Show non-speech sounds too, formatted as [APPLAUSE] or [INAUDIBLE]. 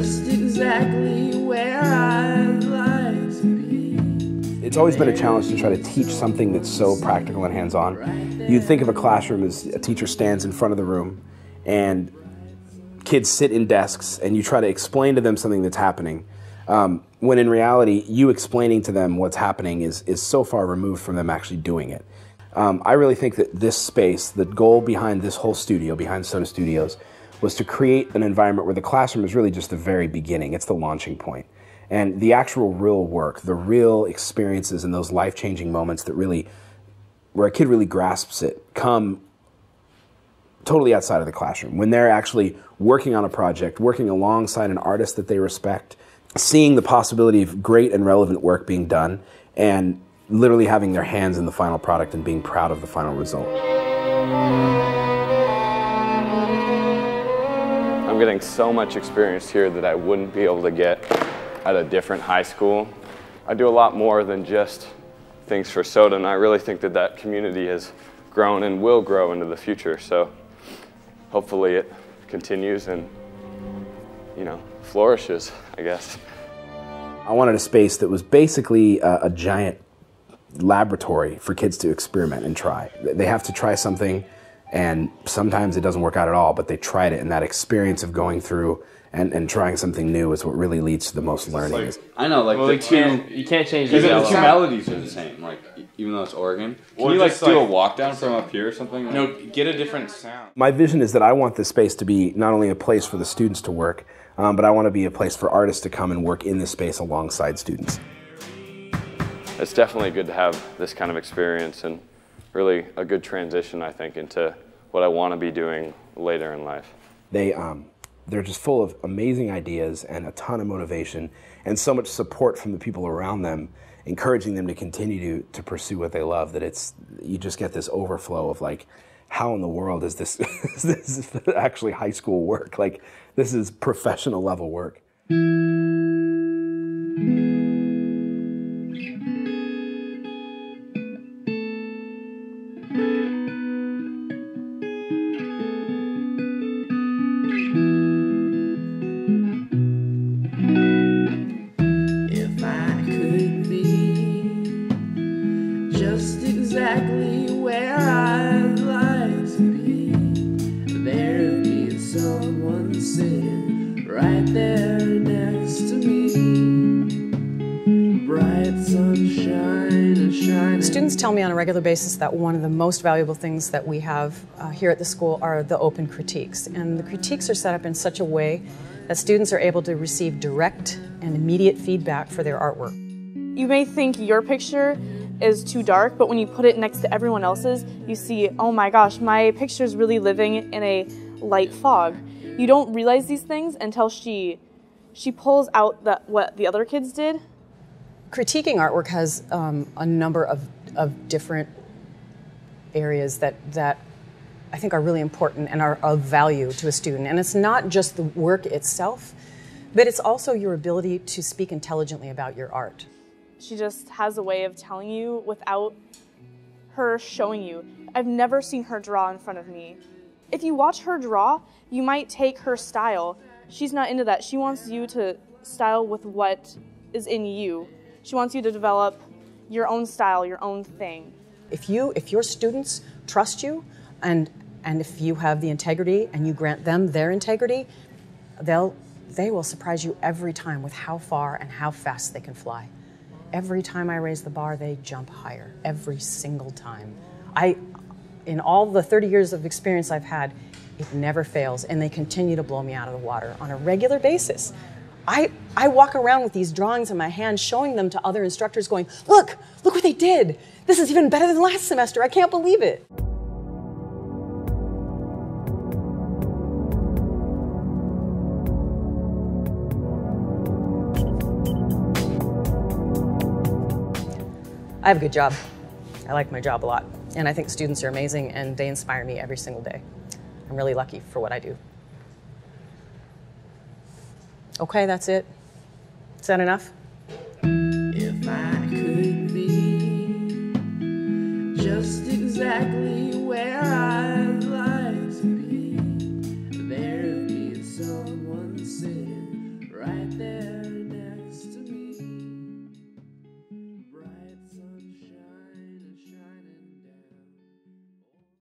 just exactly where I'd like to be. It's always been a challenge to try to teach something that's so practical and hands on. You'd think of a classroom as a teacher stands in front of the room and kids sit in desks and you try to explain to them something that's happening. Um, when in reality, you explaining to them what's happening is, is so far removed from them actually doing it. Um, I really think that this space, the goal behind this whole studio, behind SOTA Studios, was to create an environment where the classroom is really just the very beginning. It's the launching point. And the actual real work, the real experiences and those life changing moments that really, where a kid really grasps it, come totally outside of the classroom. When they're actually working on a project, working alongside an artist that they respect, seeing the possibility of great and relevant work being done, and literally having their hands in the final product and being proud of the final result. Getting so much experience here that I wouldn't be able to get at a different high school. I do a lot more than just things for SOTA, and I really think that that community has grown and will grow into the future. So hopefully it continues and, you know, flourishes, I guess. I wanted a space that was basically a, a giant laboratory for kids to experiment and try. They have to try something, and sometimes it doesn't work out at all, but they tried it, and that experience of going through and, and trying something new is what really leads to the most learning. Like, I know, like Well, the you two, can't, you can't change because the the two melodies are the same. Like even though it's Oregon, can Or you like just, do a walk down from up here or something? No, get a different sound. My vision is that I want this space to be not only a place for the students to work, um, but I want to be a place for artists to come and work in this space alongside students. It's definitely good to have this kind of experience and really a good transition, I think, into what I want to be doing later in life. They, um, they're just full of amazing ideas and a ton of motivation and so much support from the people around them, encouraging them to continue to, to pursue what they love. That it's you just get this overflow of like, how in the world is this, [LAUGHS] is this actually high school work? Like this is professional level work. Someone sitting right there next to me. Bright sunshine shining. Students tell me on a regular basis that one of the most valuable things that we have uh, here at the school are the open critiques. And the critiques are set up in such a way that students are able to receive direct and immediate feedback for their artwork. You may think your picture is too dark, but when you put it next to everyone else's, you see, oh my gosh, my picture is really living in a light fog. You don't realize these things until she she pulls out the, what the other kids did. Critiquing artwork has um, a number of, of different areas that, that I think are really important and are of value to a student. And it's not just the work itself, but it's also your ability to speak intelligently about your art. She just has a way of telling you without her showing you. I've never seen her draw in front of me. If you watch her draw, you might take her style. She's not into that. She wants you to style with what is in you. She wants you to develop your own style, your own thing. If you if your students trust you and and if you have the integrity and you grant them their integrity, they'll they will surprise you every time with how far and how fast they can fly. Every time I raise the bar, they jump higher. Every single time. I in all the 30 years of experience I've had, it never fails and they continue to blow me out of the water on a regular basis. I, I walk around with these drawings in my hand, showing them to other instructors, going, Look, look what they did. This is even better than last semester. I can't believe it. I have a good job. I like my job a lot. And I think students are amazing and they inspire me every single day. I'm really lucky for what I do. Okay, that's it. Is that enough? If I could be just exactly where I'd like to be, there'd be someone sitting right there.